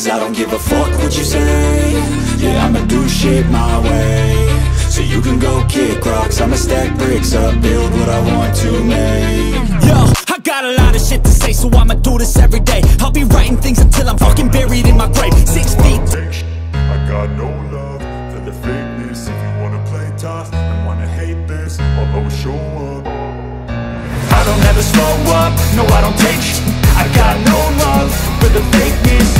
Cause I don't give a fuck what you say. Yeah, I'ma do shit my way. So you can go kick rocks. I'ma stack bricks up, build what I want to make. Yo, I got a lot of shit to say, so I'ma do this every day. I'll be writing things until I'm fucking buried in my grave. Six feet. I got no love for the fakeness. If you wanna play tough and wanna hate this I'll always show up. I don't ever slow up, no I don't take sh- I got no love for the fakeness. If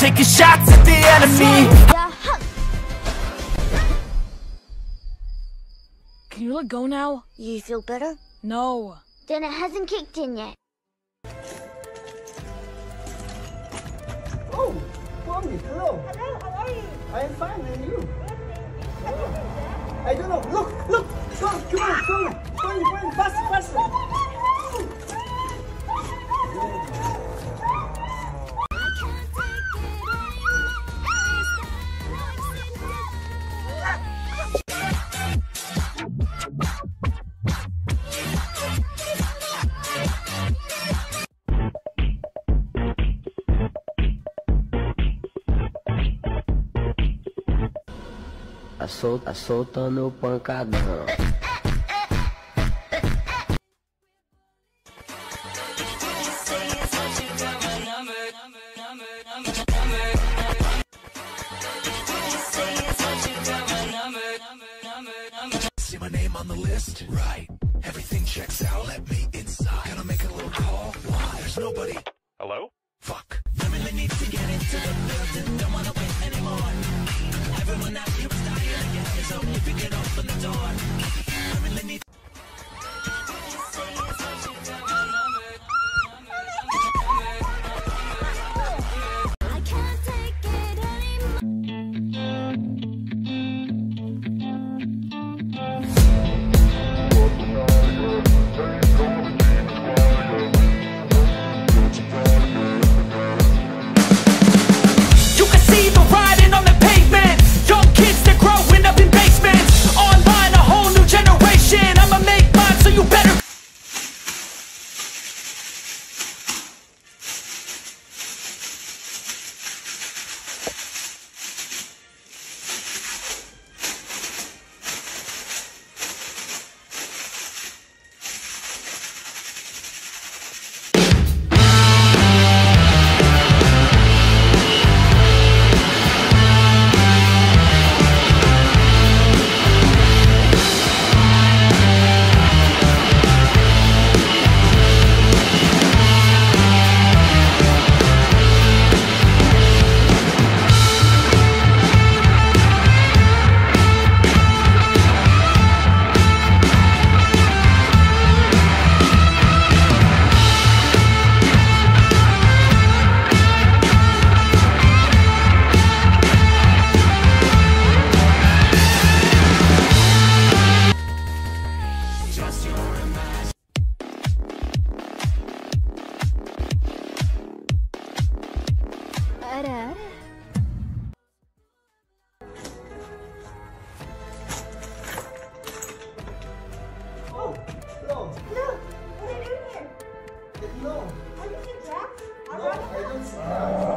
taking shots at the enemy Can you let go now? You feel better? No. Then it hasn't kicked in yet. Oh, mommy, hello. Hello, how are you? I am fine, and you? I don't know. Look, look, go, come on, come on, come on, faster, faster. Assol, assoltando o pancadão. See my name on the list? Right. Everything checks out. Let me inside. Gonna make a little call. Why? There's nobody. Hello? Oh, here? No, Are you getting dressed? no, Are you Jack? I don't.